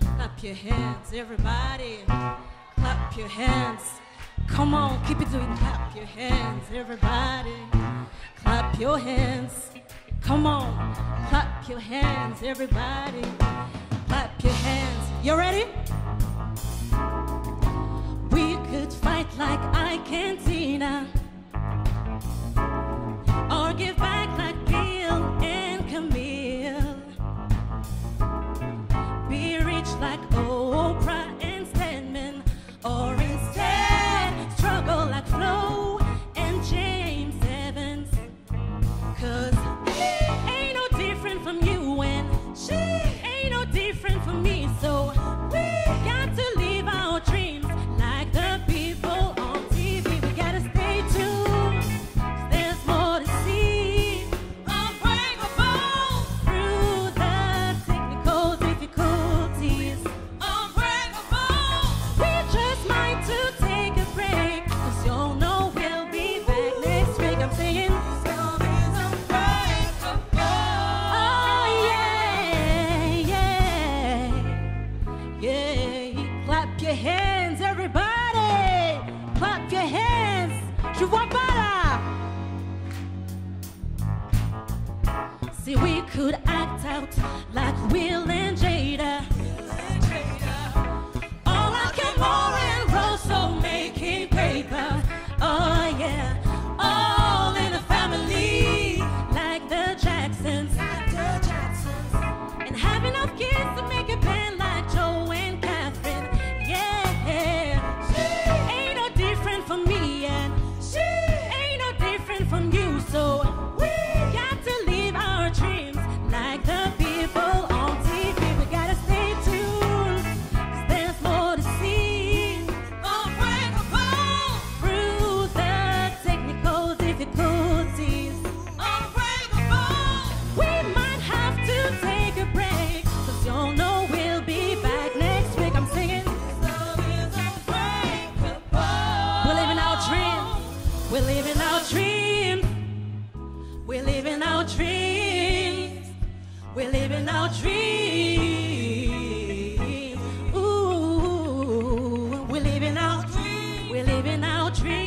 Clap your hands, everybody. Clap your hands. Come on, keep it doing. Clap your hands, everybody. Clap your hands. Come on, clap your hands, everybody. Clap your hands. You ready? We could fight like I can't see now. je vois pas là. See, we could act out like we're We're living our dream. We're living our dream. We're living our dream. Ooh, we're living our dream. We're living our dream.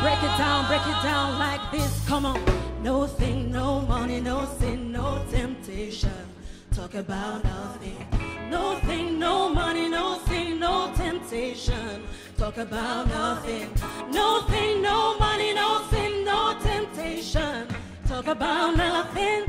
Break it down, break it down like this. Come on. No thing, no money, no sin, no temptation. Talk about nothing. No thing, no money, no sin, no temptation. Talk about nothing. No thing, no money, no sin, no temptation. Talk about nothing.